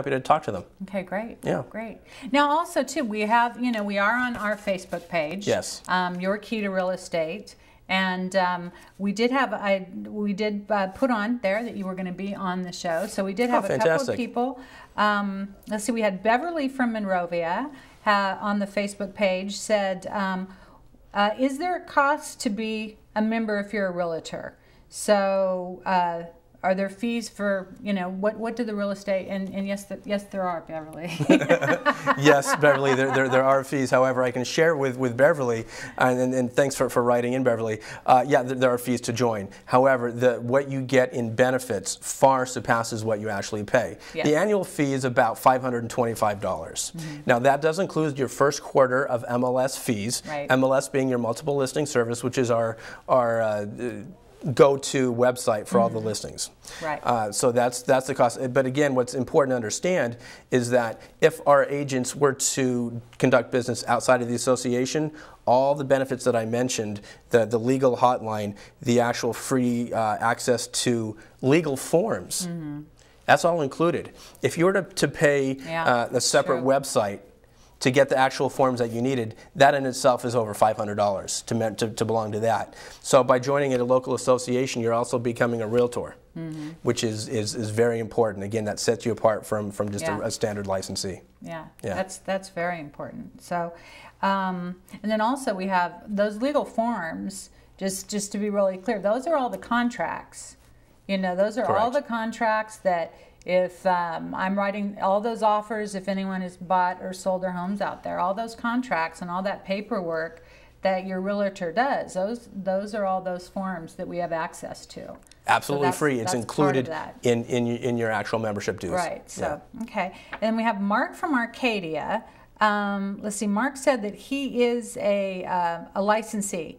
happy to talk to them. Okay, great. Yeah. Great. Now, also, too, we have, you know, we are on our Facebook page. Yes. Um, Your Key to Real Estate. And um, we did have, I we did uh, put on there that you were going to be on the show. So we did have Oh, a couple of people. Um, let's see, we had Beverly from Monrovia uh, on the Facebook page said, um, uh, "Is there a cost to be a member if you're a realtor?" So. Are there fees for you know what what do the real estate and, and yes the, yes there are Beverly yes, Beverly, there, there, there are fees. However, I can share with, with Beverly, and, and, and thanks for, for writing in, Beverly. Uh, yeah, there, there are fees to join. However, the, what you get in benefits far surpasses what you actually pay. Yes. The annual fee is about $525. dollars Now, that does include your first quarter of MLS fees, Right. MLS being your multiple listing service, which is our, our uh, go-to website for all the listings. Right. Uh, so that's that's the cost. But again, what's important to understand is that if our agents were to conduct business outside of the association, all the benefits that I mentioned, the, the legal hotline, the actual free uh, access to legal forms, that's all included. If you were to, to pay Yeah, uh, a separate true. website to get the actual forms that you needed, that in itself is over $500 to, to, to belong to that. So by joining a local association, you're also becoming a realtor, Mm-hmm. which is, is, is very important. Again, that sets you apart from, from just Yeah. a, a standard licensee. Yeah, Yeah. that's that's very important. So, um, and then also we have those legal forms. Just just to be really clear, those are all the contracts. You know, those are all the contracts that if um, I'm writing all those offers, if anyone has bought or sold their homes out there, all those contracts and all that paperwork that your realtor does, those those are all those forms that we have access to. Absolutely that's- free. It's that's part of included in, in, your- in your actual membership dues. Right. So okay, and then we have Mark from Arcadia. Um, let's see. Mark said that he is a uh, a licensee,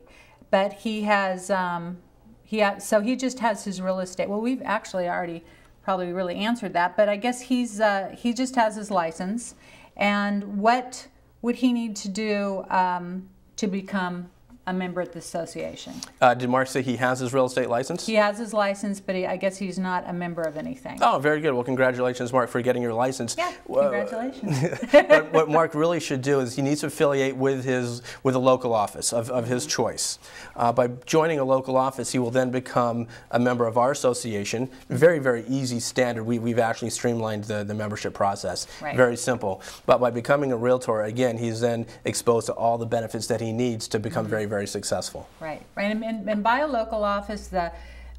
but he has um, he ha- so he just has his real estate. Well, we've actually already probably really answered that, but I guess he's uh, he just has his license. And what would he need to do um, to become a member at the association? Uh, did Mark say he has his real estate license? He has his license, but he, I guess he's not a member of anything. Oh, very good. Well, congratulations, Mark, for getting your license. Yeah, Well, congratulations. what, what Mark really should do is he needs to affiliate with his with a local office of, of his choice. Uh, by joining a local office, he will then become a member of our association. Very, very easy, standard. We, we've actually streamlined the, the membership process. Right. Very simple. But by becoming a realtor, again, he's then exposed to all the benefits that he needs to become very, very successful. Right, right, and, and, and by a local office, the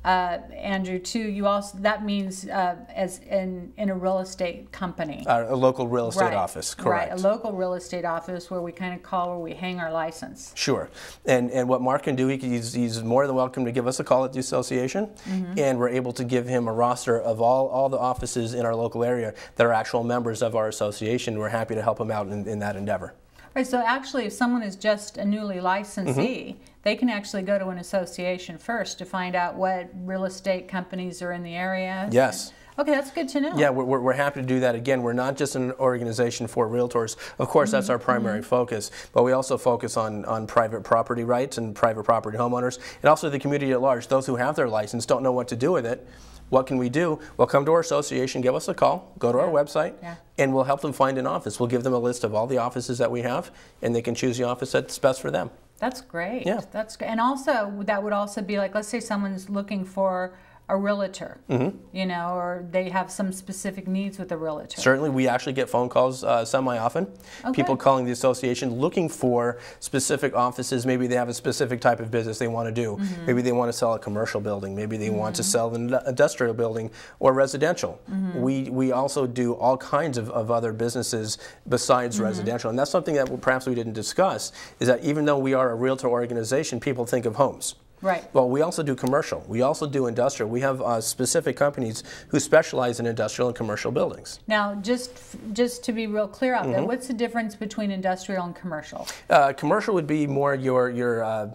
uh, Andrew too. You also that means uh, as in in a real estate company. Uh, a local real estate right, office, correct. Right, a local real estate office where we kind of call where we hang our license. Sure. And, and what Mark can do, he, can- he's, he's more than welcome to give us a call at the association, and we're able to give him a roster of all, all the offices in our local area that are actual members of our association. We're happy to help him out in, in that endeavor. Right, so actually, if someone is just a newly licensee, Mm-hmm. they can actually go to an association first to find out what real estate companies are in the area. Yes. Okay, that's good to know. Yeah, we're, we're, we're happy to do that. Again, we're not just an organization for realtors. Of course, that's our primary focus, but we also focus on, on private property rights and private property homeowners, and also the community at large. Those who have their license don't know what to do with it. What can we do? Well, come to our association, give us a call, go to our website, Yeah. and we'll help them find an office. We'll give them a list of all the offices that we have, and they can choose the office that's best for them. That's great. Yeah. That's great. And also, that would also be like, let's say someone's looking for a realtor, Mm-hmm. you know, or they have some specific needs with a realtor. Certainly, we actually get phone calls uh, semi often. Oh, People calling the association looking for specific offices. Maybe they have a specific type of business they want to do. Mm-hmm. Maybe they want to sell a commercial building. Maybe they want to sell an industrial building or residential. Mm-hmm. We, we also do all kinds of, of other businesses besides Mm-hmm. residential. And that's something that perhaps we didn't discuss is that even though we are a realtor organization, people think of homes. Right. Well, we also do commercial. We also do industrial. We have uh, specific companies who specialize in industrial and commercial buildings. Now, just just to be real clear out Mm-hmm. there, what's the difference between industrial and commercial? Uh, commercial would be more your your uh,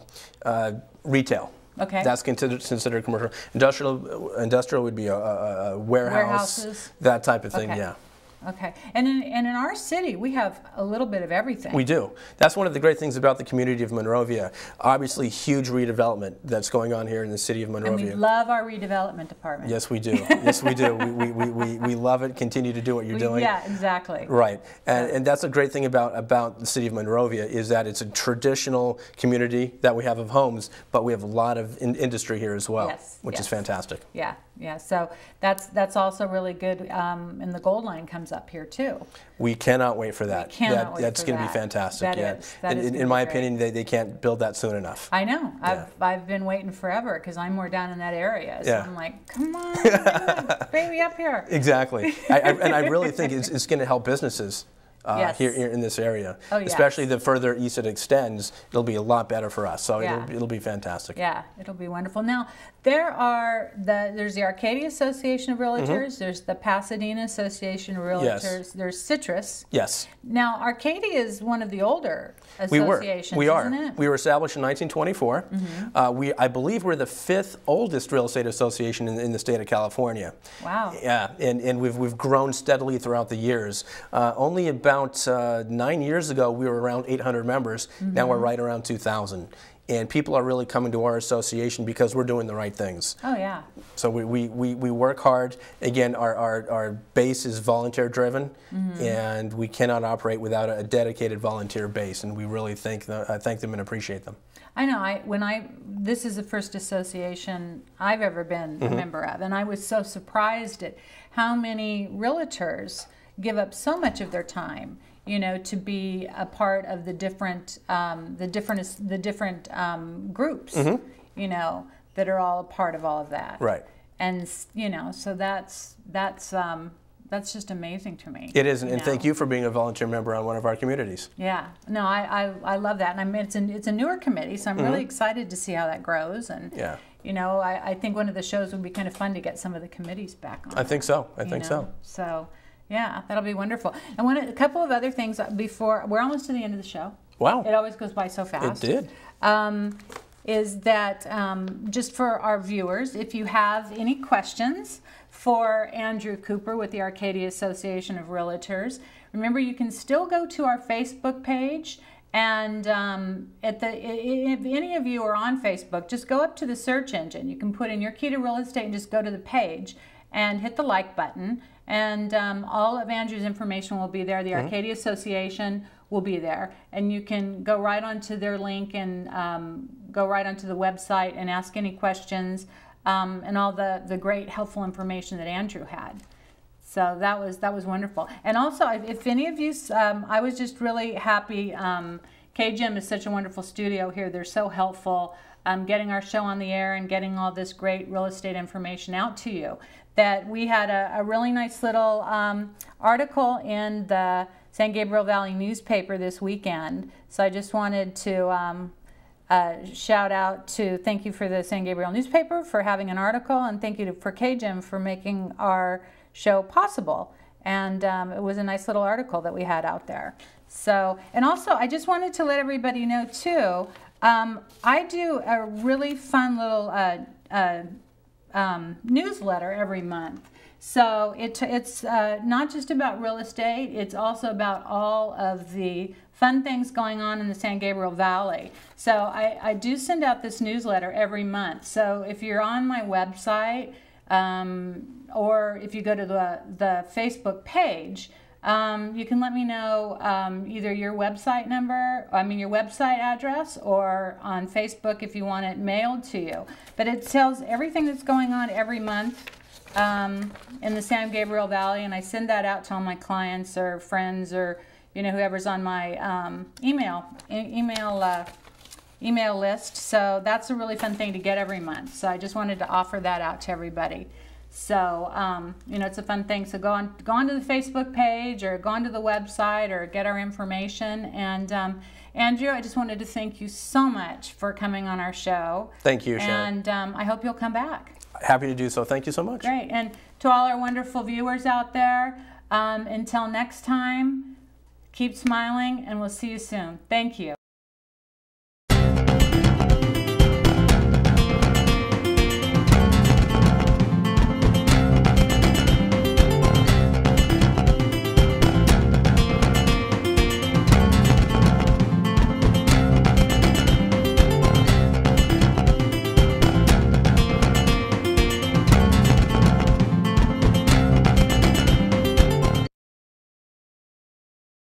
uh, retail. Okay. That's considered considered commercial. Industrial industrial would be a, a, a warehouse, Warehouses. that type of thing. Okay. Yeah. Okay. And in, and in our city, we have a little bit of everything. We do. That's one of the great things about the community of Monrovia. Obviously, huge redevelopment that's going on here in the city of and Monrovia. we love our redevelopment department. yes, we do. yes, we do. We, we, we, we, love it. Continue to do what you're We- doing. Yeah, exactly. Right, and, and that's a great thing about, about the city of Monrovia is that it's a traditional community that we have of homes, but we have a lot of in, industry here as well, Yes, which is fantastic. Yeah, yeah. So that's that's also really good. Um, and the gold line comes up here too. We cannot wait for that. cannot that wait that's going to that. be fantastic. That yeah. is. That in, is in, my great. opinion, they, they can't build that soon enough. I know. I've I've been waiting forever because I'm more down in that area. So Yeah. I'm like, come on, come on, baby, up here. Exactly, I, I, and I really think it's, it's going to help businesses uh, Yes. here, here in this area. Oh, yes. Especially the further east it extends, it'll be a lot better for us. So Yeah. it'll, it'll be fantastic. Yeah, it'll be wonderful. Now there are the there's the Arcadia Association of Realtors. There's the Pasadena Association of Mm-hmm. Yes. Realtors. There's Citrus. Yes, Now Arcadia is one of the older associations. we were. We are. it? Mm-hmm. We were established in 1924. Uh, we, I believe, we're the fifth oldest real estate association in, in the state of California. Wow. Yeah, and, and we've, we've grown steadily throughout the years. Uh, only about uh, nine years ago, we were around 800 members. Now Mm-hmm. we're right around 2,000. And people are really coming to our association because we're doing the right things. Oh yeah. So we, we, we, we work hard. Again, our, our, our base is volunteer driven, Mm-hmm. and we cannot operate without a dedicated volunteer base. And we really thank, the, uh, thank them and appreciate them. I know. I when I this is the first association I've ever been Mm-hmm. a member of, and I was so surprised at how many realtors give up so much of their time, you know, to be a part of the different um, the different the different um, groups, you know, that are all a part of all of that. Mm-hmm. Right. And you know, so that's that's um, that's just amazing to me. It is, and, thank you for being a volunteer member on one of our communities. Yeah, no, I, I, I love that, and I mean it's a it's a newer committee, so I'm really excited to see how that grows. And Mm-hmm. Yeah. you know, I, I think one of the shows would be kind of fun to get some of the committees back on. I think so. I think know? so. So, yeah, that'll be wonderful. And one a couple of other things before we're almost to the end of the show. Wow. It always goes by so fast. It did. Um, is that um, just for our viewers, if you have any questions for Andrew Cooper with the Arcadia Association of Realtors, remember you can still go to our Facebook page. And um, at the, if any of you are on Facebook, just go up to the search engine. You can put in your key to real estate and just go to the page and hit the like button. And um, all of Andrew's information will be there. The Arcadia Association will be there. And you can go right onto their link and um, go right onto the website and ask any questions um, and all the, the great helpful information that Andrew had. So that was that was wonderful. And also, if, if any of you, um, I was just really happy. KGEM is such a wonderful studio here. They're so helpful. Um, getting our show on the air and getting all this great real estate information out to you. That we had a, a really nice little um, article in the San Gabriel Valley newspaper this weekend. So I just wanted to um, uh, shout out to thank you for the San Gabriel newspaper for having an article, and thank you to, for KGEM for making our show possible. And um, it was a nice little article that we had out there. So, and also, I just wanted to let everybody know too. Um, I do a really fun little uh, uh, um, newsletter every month. So it, it's uh, not just about real estate, it's also about all of the fun things going on in the San Gabriel Valley. So I, I do send out this newsletter every month. So if you're on my website um, or if you go to the, the Facebook page, um, you can let me know um, either your website number, I mean your website address, or on Facebook if you want it mailed to you. But it tells everything that's going on every month um, in the San Gabriel Valley, and I send that out to all my clients or friends or you know whoever's on my um, email e- email uh, email list. So that's a really fun thing to get every month. So I just wanted to offer that out to everybody. So um, you know, it's a fun thing. So go on, go onto the Facebook page, or go onto the website, or get our information. And um, Andrew, I just wanted to thank you so much for coming on our show. Thank you, Shannon. And um, I hope you'll come back. Happy to do so. Thank you so much. Great. And to all our wonderful viewers out there, um, until next time, keep smiling, and we'll see you soon. Thank you.